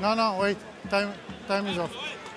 No, no, wait. Time, time is off.